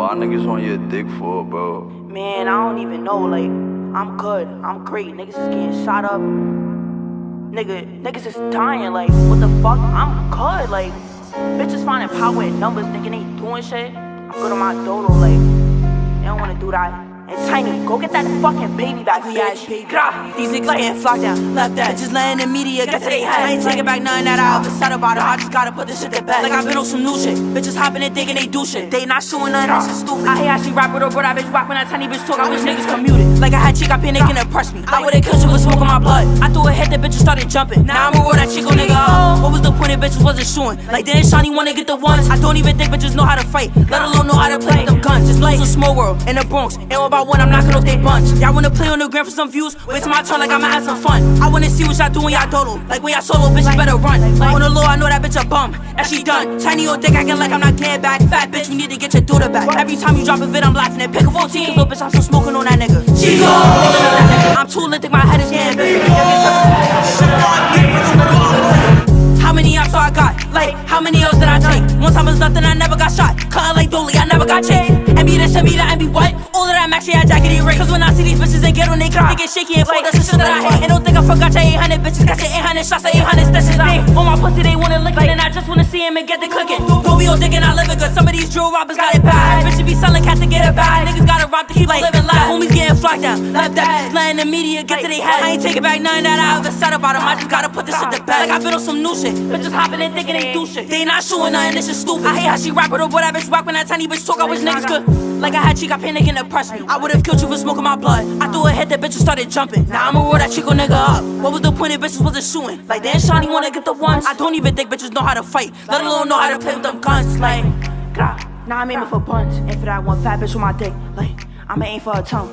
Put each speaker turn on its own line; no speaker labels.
why niggas on your dick for, bro?
Man, I don't even know. Like, I'm good. I'm great. Niggas is getting shot up. Nigga, niggas is dying. Like, what the fuck? I'm good. Like, bitches finding power in numbers. Nigga ain't doing shit. I'm good on my dodo. Like, they don't wanna do that. And Tiny, go get that fucking baby back,
We
bitch.
ass baby.
Grah.
These niggas getting flocked down, left that. Just letting the media get to their head. I ain't taking back nothing that I ever said about it. I just gotta put this shit to bed. Like I've been on some new shit. Bitches hopping and thinking they do shit. They not showing nothing, that's just stupid. I hate how she rap with her, but I bitch rock when that tiny bitch talk. I wish niggas could mute it. Like I had chick, I they can impress me. I would've killed you with smoke on my blood. I threw a hit, the bitches started jumping. Now I'ma roll that chico oh, nigga up. What was the point if bitches wasn't shooting? Like didn't Shawnee wanna get the ones? I don't even think bitches know how to fight, let alone know how to play with them guns. It's like a small world in the Bronx. And one by one, I'm knocking off they bunch. Y'all wanna play on the ground for some views? Wait till my turn, like I'ma have some fun. I wanna see what y'all do when y'all dolo. Like when y'all solo, bitches better run. Like on the low, I know that bitch a bum. That she done. Tiny old dick acting like I'm not getting back. Fat bitch, you need to get your daughter back. Every time you drop a vid, I'm laughing and pick a 14. Cause little bitch, I'm still smoking on that nigga. Chico! I'm too lit, think my head is getting big. How many ops do I got? Like, how many L's did I take? One time was nothing, I never got shot. Cutting like Dolly, I never got chased. And me this and me that and me what? That max, yeah, jacket. Cause when I see these bitches, they get on they they get shaky and fall. That's the shit that I hate. And don't think I forgot your 800 bitches. Got your 800 shots, at 800 stashes. Me, on my pussy, they wanna lick it. And I just wanna see him and get the cooking. Don't be all thinking I live it good. Some of these drill robbers got it bad. Bitches be selling cats to get it bad. Niggas gotta rob to keep like, living life. Homies getting flocked down. Left that, letting the media get to their head. I ain't taking back nothing that I ever said about them. I just gotta put this shit to bed. Like I've been on some new shit. Bitches hopping and thinking they do shit. They not showing nothing, this is stupid. I hate how she rap with her, but that bitch rock when that tiny bitch talk. I wish niggas could. Like I had cheek, I panic and oppress me. I would've killed you for smoking my blood. I threw a hit, that bitch started jumping. Now I'ma roll that Chico nigga up. What was the point if bitches wasn't shooting? Like then Shawnee wanna get the ones. I don't even think bitches know how to fight, let alone know how to play with them guns. Like, grah. Now I'm aiming for buns. And for that one fat bitch with my dick, like, I'ma aim for a tongue.